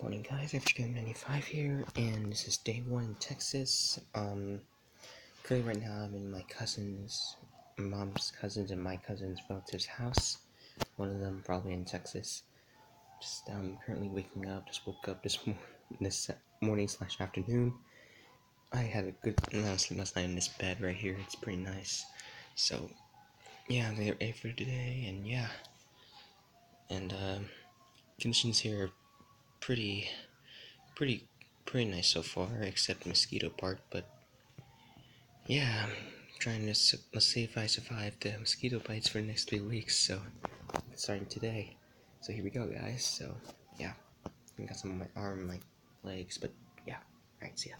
Morning guys, African95 here, and this is day one in Texas. Um, currently right now I'm in my cousin's, mom's cousins and my cousin's relative's house. One of them probably in Texas. Just um, currently waking up, just woke up this, this morning slash afternoon. I had a good sleep last night in this bed right here, it's pretty nice. So, yeah, they're A for today, and yeah. And, um, conditions here pretty, pretty, pretty nice so far, except mosquito part. But yeah, I'm trying to see if I survive the mosquito bites for the next three weeks. So starting today. So here we go, guys. So yeah, I got some on my arm, my legs, but yeah. All right, see ya.